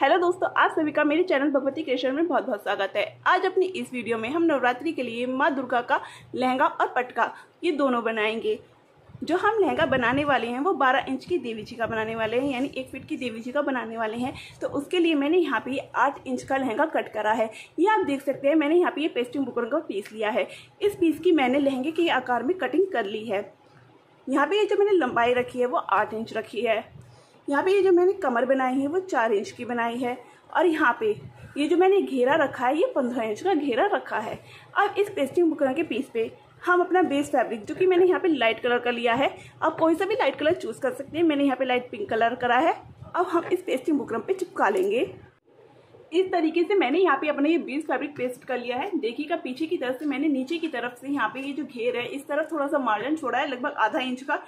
Hello दोस्तों, आप सभी का मेरे चैनल भगवती क्रिएशन में बहुत बहुत स्वागत है। आज अपनी इस वीडियो में हम नवरात्रि के लिए माँ दुर्गा का लहंगा और पटका, ये दोनों बनाएँगे। जो हम लहंगा बनाने वाले हैं, वो 12 इंच की देवी जी का बनाने वाले हैं, यानी एक फीट की देवी जी का बनाने वाले हैं। तो उसके लिए मैंने यहाँ पे आठ इंच का लहंगा कट करा है। ये आप देख सकते हैं, मैंने यहाँ पे ये पेस्टिंग बुकरम का पीस लिया है। इस पीस की मैंने लहंगे के आकार में कटिंग कर ली है। यहाँ पे ये जो मैंने लंबाई रखी है, वो आठ इंच रखी है। यहाँ पे ये जो मैंने कमर बनाई है, वो चार इंच की बनाई है और यहाँ पे ये जो मैंने घेरा रखा है, ये पंद्रह इंच का घेरा रखा है। अब इस पेस्टिंग बुकरम के पीस पे हम अपना बेस फैब्रिक जो कि मैंने यहाँ पे लाइट कलर का लिया है, आप कोई सा भी लाइट कलर चूज़ कर सकते हैं। मैंने यहाँ पे लाइट पिंक कलर करा है। अब हम इस पेस्टिंग बुकरम पे चिपका लेंगे। इस तरीके से मैंने यहाँ पे अपना ये बीस फैब्रिक पेस्ट कर लिया है। देखिएगा पीछे की तरफ़ से मैंने नीचे की तरफ़ से यहाँ पे ये जो घेर है, इस तरफ़ थोड़ा सा मार्जिन छोड़ा है, लगभग आधा इंच का।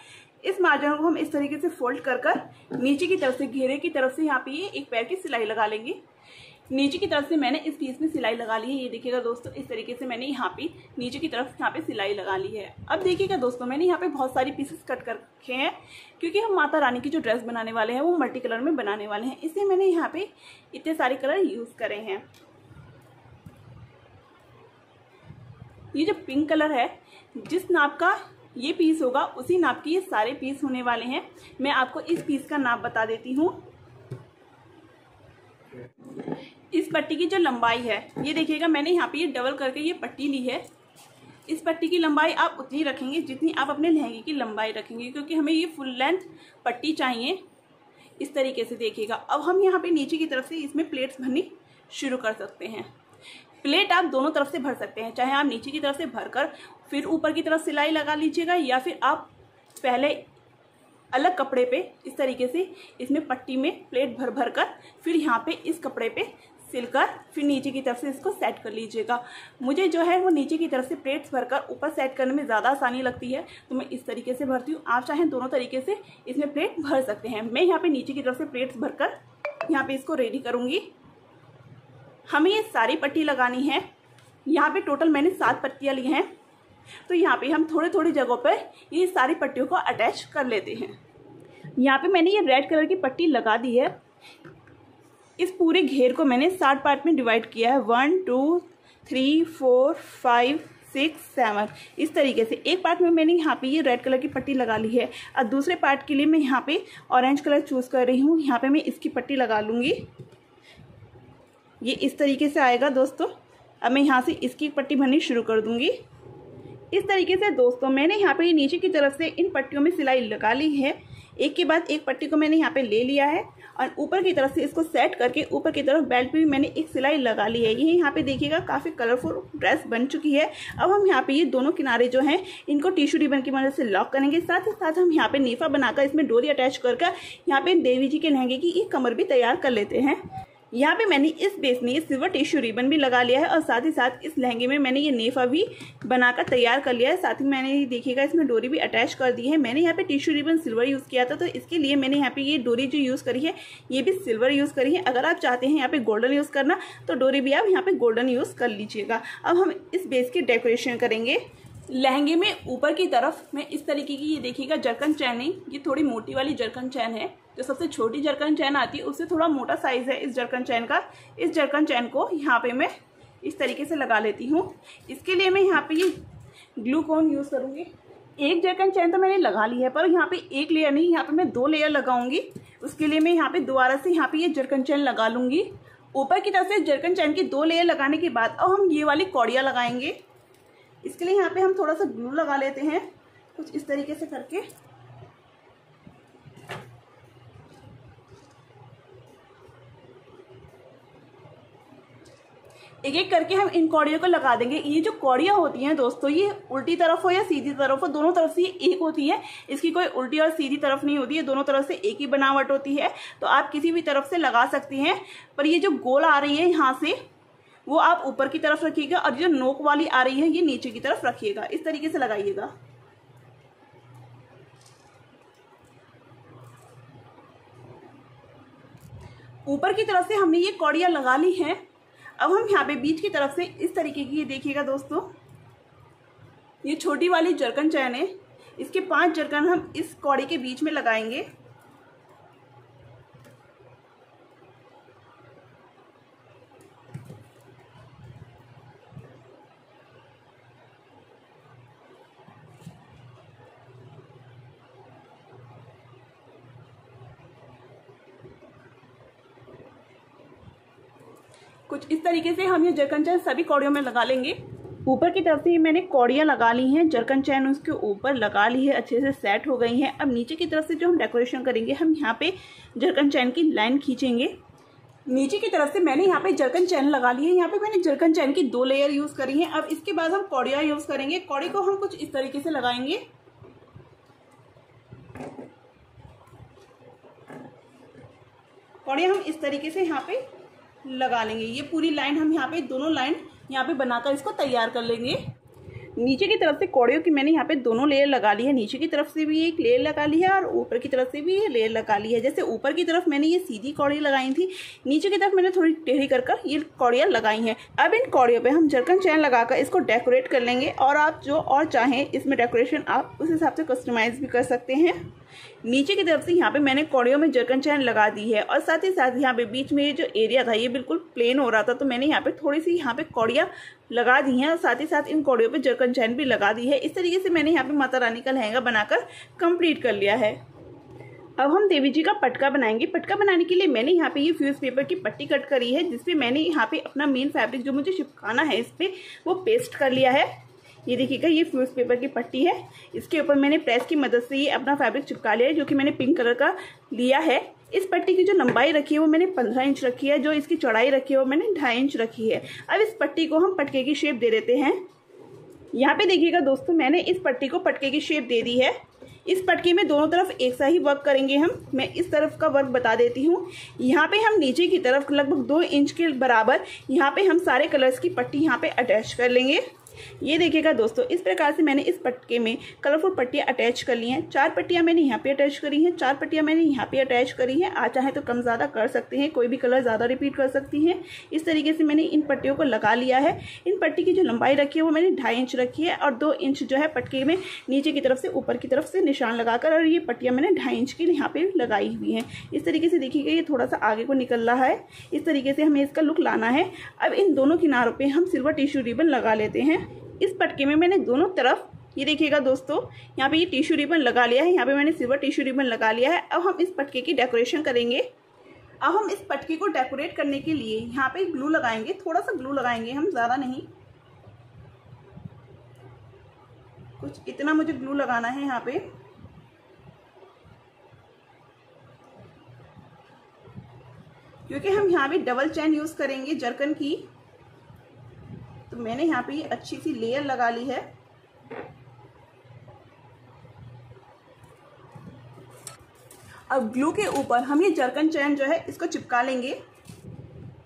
इस मार्जिन को हम इस तरीके से फोल्ड कर कर नीचे की तरफ़ से, घेरे की तरफ़ से यहाँ पे ये एक पैर की सिलाई लगा लेंगे। नीचे की तरफ़ से मैंने इस पीस में सिलाई लगा ली है। ये देखिएगा दोस्तों, इस तरीके से मैंने यहाँ पे नीचे की तरफ़ यहाँ पे सिलाई लगा ली है। अब देखिएगा दोस्तों, मैंने यहाँ पे बहुत सारी पीसेस कट कर रखे हैं, क्योंकि हम माता रानी की जो ड्रेस बनाने वाले हैं, वो मल्टी कलर में बनाने वाले हैं। इसलिए मैंने यहाँ पे इतने सारे कलर यूज़ करे हैं। ये जो पिंक कलर है, जिस नाप का ये पीस होगा, उसी नाप के ये सारे पीस होने वाले हैं। मैं आपको इस पीस का नाप बता देती हूँ। इस पट्टी की जो लंबाई है, ये देखिएगा, मैंने यहाँ पे ये डबल करके ये पट्टी ली है। इस पट्टी की लंबाई आप उतनी रखेंगे जितनी आप अपने लहंगे की लंबाई रखेंगे, क्योंकि हमें ये फुल लेंथ पट्टी चाहिए। इस तरीके से देखिएगा। अब हम यहाँ पे नीचे की तरफ़ से इसमें प्लेट्स भरनी शुरू कर सकते हैं। प्लेट आप दोनों तरफ़ से भर सकते हैं, चाहे आप नीचे की तरफ़ से भरकर फिर ऊपर की तरफ़ सिलाई लगा लीजिएगा या फिर आप पहले अलग कपड़े पे इस तरीके से इसमें पट्टी में प्लेट भर भर कर फिर यहाँ पे इस कपड़े पे सिलकर फिर नीचे की तरफ़ से इसको सेट कर लीजिएगा। मुझे जो है वो नीचे की तरफ़ से प्लेट्स भरकर ऊपर सेट करने में ज़्यादा आसानी लगती है तो मैं इस तरीके से भरती हूँ। आप चाहें दोनों तरीके से इसमें प्लेट भर सकते हैं। मैं यहाँ पे नीचे की तरफ़ से प्लेट्स भरकर यहाँ पे इसको रेडी करूँगी। हमें ये सारी पट्टी लगानी है। यहाँ पे टोटल मैंने सात पट्टियाँ ली हैं। तो यहाँ पे हम थोड़े थोड़ी जगहों पर ये सारी पट्टियों को अटैच कर लेते हैं। यहाँ पे मैंने ये रेड कलर की पट्टी लगा दी है। इस पूरे घेर को मैंने सात पार्ट में डिवाइड किया है। One two three four five six seven इस तरीके से एक पार्ट में मैंने यहाँ पे ये रेड कलर की पट्टी लगा ली है। और दूसरे पार्ट के लिए मैं यहाँ पे ऑरेंज कलर चूज़ कर रही हूँ। यहाँ पे मैं इसकी पट्टी लगा लूँगी। ये इस तरीके से आएगा दोस्तों। अब मैं यहाँ से इसकी पट्टी भरनी शुरू कर दूँगी। इस तरीके से दोस्तों, मैंने यहाँ पे नीचे की तरफ़ से इन पट्टियों में सिलाई लगा ली है। एक के बाद एक पट्टी को मैंने यहाँ पे ले लिया है और ऊपर की तरफ़ से इसको सेट करके ऊपर की तरफ़ बेल्ट पे भी मैंने एक सिलाई लगा ली है। ये यहाँ पे देखिएगा, काफ़ी कलरफुल ड्रेस बन चुकी है। अब हम यहाँ पे ये दोनों किनारे जो हैं, इनको टिश्यू रिबन की मदद से लॉक करेंगे। साथ ही साथ हम यहाँ पे नेफा बनाकर इसमें डोरी अटैच कर यहाँ पे देवी जी के लहंगे की एक कमर भी तैयार कर लेते हैं। यहाँ पे मैंने इस बेस में ये सिल्वर टिश्यू रिबन भी लगा लिया है और साथ ही साथ इस लहंगे में मैंने ये नेफा भी बनाकर तैयार कर लिया है। साथ ही मैंने ये देखिएगा, इसमें डोरी भी अटैच कर दी है। मैंने यहाँ पे टिश्यू रिबन सिल्वर यूज़ किया था तो इसके लिए मैंने यहाँ पे ये डोरी जो यूज़ करी है, ये भी सिल्वर यूज़ करी है। अगर आप चाहते हैं यहाँ पे गोल्डन यूज़ करना तो डोरी भी आप यहाँ पे गोल्डन यूज़ कर लीजिएगा। अब हम इस बेस की डेकोरेशन करेंगे। लहंगे में ऊपर की तरफ़ मैं इस तरीके की ये देखिएगा, जरकन चैनिंग ये थोड़ी मोटी वाली जरकन चैन है। जो सबसे छोटी जरकन चैन आती है, उससे थोड़ा मोटा साइज़ है इस जरकन चैन का। इस जरकन चैन को यहाँ पे मैं इस तरीके से लगा लेती हूँ। इसके लिए मैं यहाँ पे ये ग्लू कॉन यूज़ करूँगी। एक जरकन चैन तो मैंने लगा ली है, पर यहाँ पे एक लेयर नहीं, यहाँ पे मैं दो लेयर लगाऊँगी। उसके लिए मैं यहाँ पे दोबारा से यहाँ पे ये जरकन चैन लगा लूँगी। ऊपर की तरफ़ से जरकन चैन की दो लेयर लगाने के बाद अब हम ये वाली कौड़ियाँ लगाएँगे। इसके लिए यहाँ पे हम थोड़ा सा ग्लू लगा लेते हैं। कुछ इस तरीके से करके। एक एक करके हम इन कौड़ियों को लगा देंगे। ये जो कौड़ियाँ होती हैं दोस्तों, ये उल्टी तरफ़ हो या सीधी तरफ़ हो, दोनों तरफ़ से एक होती है। इसकी कोई उल्टी और सीधी तरफ़ नहीं होती है दोनों तरफ़ से एक ही बनावट होती है। तो आप किसी भी तरफ़ से लगा सकती हैं, पर ये जो गोल आ रही है यहाँ से, वो आप ऊपर की तरफ़ रखिएगा और जो नोक वाली आ रही है, ये नीचे की तरफ़ रखिएगा। इस तरीके से लगाइएगा। ऊपर की तरफ़ से हमने ये कौड़ियाँ लगा ली हैं। अब हम यहाँ पे बीच की तरफ़ से इस तरीके की ये देखिएगा दोस्तों। ये छोटी वाली जरकन चैन है। इसके पाँच जरकन हम इस कौड़ी के बीच में लगाएँगे। कुछ इस तरीके से हम ये जरकन चैन सभी कौड़ियों में लगा लेंगे। ऊपर की तरफ़ से मैंने कौड़ियाँ लगा ली हैं जरकन चैन उसके ऊपर लगा ली है अच्छे से सेट हो गई हैं। अब नीचे की तरफ़ से जो हम डेकोरेशन करेंगे हम यहाँ पे जरकन चैन की लाइन खींचेंगे। नीचे की तरफ़ से मैंने यहाँ पे जरकन चैन लगा ली है। यहाँ पे मैंने जरकन चैन की दो लेयर यूज़ करी है। अब इसके बाद हम कौड़ियाँ यूज़ करेंगे। कौड़ी को हम कुछ इस तरीके से लगाएँगे। कौड़ियाँ हम इस तरीके से यहाँ पे लगा लेंगे। ये पूरी लाइन हम यहाँ पे, दोनों लाइन यहाँ पे बनाकर इसको तैयार कर लेंगे। नीचे की तरफ़ से कौड़ियों की मैंने यहाँ पे दोनों लेयर लगा ली है। नीचे की तरफ़ से भी एक लेयर लगा ली है और ऊपर की तरफ़ से भी ये लेयर लगा ली है। जैसे ऊपर की तरफ़ मैंने ये सीधी कौड़ी लगाई थी, नीचे की तरफ़ मैंने थोड़ी टेढ़ी कर कर ये कौड़ियाँ लगाई हैं। अब इन कौड़ियों पे हम जरकन चैन लगाकर इसको डेकोरेट कर लेंगे और आप जो और चाहें इसमें डेकोरेशन आप उस हिसाब से कस्टमाइज भी कर सकते हैं। नीचे की तरफ़ से यहाँ पे मैंने कौड़ियों में जरकन चैन लगा दी है और साथ ही साथ यहाँ पे बीच में ये जो एरिया था ये बिल्कुल प्लेन हो रहा था तो मैंने यहाँ पे थोड़ी सी यहाँ पे कौड़ियाँ लगा दी हैं और साथ ही साथ इन कौड़ियों पे जरकन चैन भी लगा दी है। इस तरीके से मैंने यहाँ पे माता रानी का लहंगा बनाकर कंप्लीट कर लिया है। अब हम देवी जी का पटका बनाएँगे। पटका बनाने के लिए मैंने यहाँ पे ये फ्यूज पेपर की पट्टी कट करी है, जिसपे मैंने यहाँ पे अपना मेन फैब्रिक जो मुझे चिपकाना है, इस पर वो पेस्ट कर लिया है। ये देखिएगा, ये फ्यूज पेपर की पट्टी है। इसके ऊपर मैंने प्रेस की मदद से ये अपना फैब्रिक चिपका लिया है, जो कि मैंने पिंक कलर का लिया है। इस पट्टी की जो लंबाई रखी है, वो मैंने पंद्रह इंच रखी है, जो इसकी चौड़ाई रखी है, वो मैंने ढाई इंच रखी है। अब इस पट्टी को हम पटके की शेप दे देते हैं। यहाँ पे देखिएगा दोस्तों, मैंने इस पट्टी को पटके की शेप दे दी है। इस पटके में दोनों तरफ़ एक सा ही वर्क करेंगे हम। मैं इस तरफ़ का वर्क बता देती हूँ। यहाँ पे हम नीचे की तरफ़ लगभग दो इंच के बराबर यहाँ पे हम सारे कलर्स की पट्टी यहाँ पे अटैच कर लेंगे। ये देखिएगा दोस्तों, इस प्रकार से मैंने इस पटके में कलरफुल पट्टियाँ अटैच कर ली हैं। चार पट्टियाँ मैंने यहाँ पे अटैच करी हैं, चार पट्टियाँ मैंने यहाँ पे अटैच करी हैं। आ चाहे तो कम ज़्यादा कर सकते हैं, कोई भी कलर ज़्यादा रिपीट कर सकती हैं। इस तरीके से मैंने इन पट्टियों को लगा लिया है। इन पट्टी की जो लंबाई रखी है, वो मैंने ढाई इंच रखी है और दो इंच जो है पटके में नीचे की तरफ़ से, ऊपर की तरफ़ से निशान लगाकर और ये पट्टियाँ मैंने ढाई इंच की यहाँ पे लगाई हुई हैं। इस तरीके से देखिएगा, ये थोड़ा सा आगे को निकल रहा है। इस तरीके से हमें इसका लुक लाना है। अब इन दोनों किनारों पर हम सिल्वर टिश्यू रिबन लगा लेते हैं। इस पटके में मैंने दोनों तरफ़, ये देखिएगा दोस्तों, यहाँ पे ये टिश्यू रिबन लगा लिया है, यहाँ पे मैंने सिल्वर टिश्यू रिबन लगा लिया है। अब हम इस पटके की डेकोरेशन करेंगे। अब हम इस पटके को डेकोरेट करने के लिए यहाँ पे ग्लू लगाएँगे थोड़ा सा ग्लू लगाएँगे हम, ज़्यादा नहीं। कुछ इतना मुझे ग्लू लगाना है यहाँ पे। क्योंकि हम यहाँ पे डबल चैन यूज़ करेंगे, जरकन की। तो मैंने यहाँ पे अच्छी सी लेयर लगा ली है। अब ग्लू के ऊपर हम ये जरकन चैन जो है, इसको चिपका लेंगे।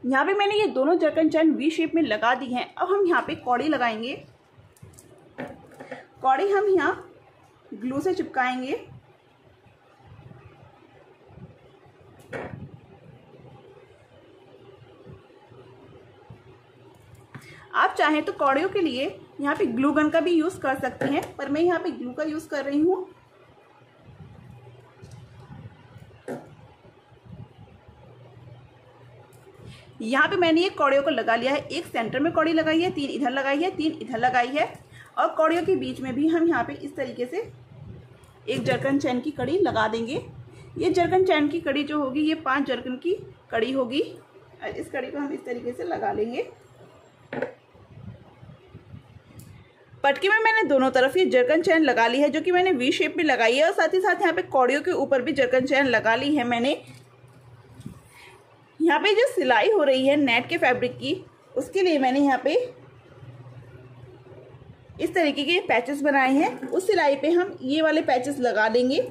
यहाँ पे मैंने ये दोनों जरकन चैन वी शेप में लगा दी हैं। अब हम यहाँ पे कौड़ी लगाएँगे। कौड़ी हम यहाँ ग्लू से चिपकाएँगे आप चाहें तो कौड़ियों के लिए यहाँ पे ग्लू गन का भी यूज़ कर सकते हैं, पर मैं यहाँ पे ग्लू का यूज़ कर रही हूँ। यहाँ पे मैंने ये कौड़ियों को लगा लिया है। एक सेंटर में कौड़ी लगाई है, तीन इधर लगाई है, तीन इधर लगाई है, और कौड़ियों के बीच में भी हम यहाँ पे इस तरीके से एक जरकन चैन की कड़ी लगा देंगे। ये जरकन चैन की कड़ी जो होगी, ये पाँच जरकन की कड़ी होगी इस कड़ी को हम इस तरीके से लगा लेंगे। पटकी में मैंने दोनों तरफ़ ये जर्कन चैन लगा ली है, जो कि मैंने वी शेप में लगाई है और साथ ही साथ यहाँ पे कौड़ियों के ऊपर भी जर्कन चैन लगा ली है मैंने। यहाँ पे जो सिलाई हो रही है नेट के फैब्रिक की, उसके लिए मैंने यहाँ पे इस तरीके के पैचेस बनाए हैं। उस सिलाई पे हम ये वाले पैचेस लगा देंगे।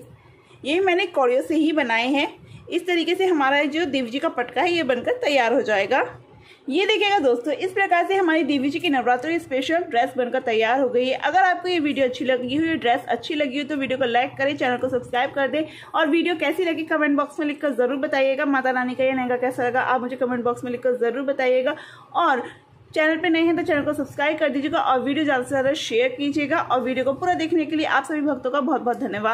ये मैंने कौड़ियों से ही बनाए हैं। इस तरीके से हमारा जो देव जी का पटका है, ये बनकर तैयार हो जाएगा। ये देखिएगा दोस्तों, इस प्रकार से हमारी देवी जी की नवरात्रि स्पेशल ड्रेस बनकर तैयार हो गई है। अगर आपको ये वीडियो अच्छी लगी हुई ड्रेस अच्छी लगी हो तो वीडियो को लाइक करें चैनल को सब्सक्राइब कर दें। और वीडियो कैसी लगी कमेंट बॉक्स में लिखकर ज़रूर बताइएगा। माता रानी का ये लहंगा कैसा लगा आप मुझे कमेंट बॉक्स में लिखकर ज़रूर बताइएगा। और चैनल पे नए हैं तो चैनल को सब्सक्राइब कर दीजिएगा और वीडियो ज़्यादा से ज़्यादा शेयर कीजिएगा। और वीडियो को पूरा देखने के लिए आप सभी भक्तों का बहुत बहुत धन्यवाद।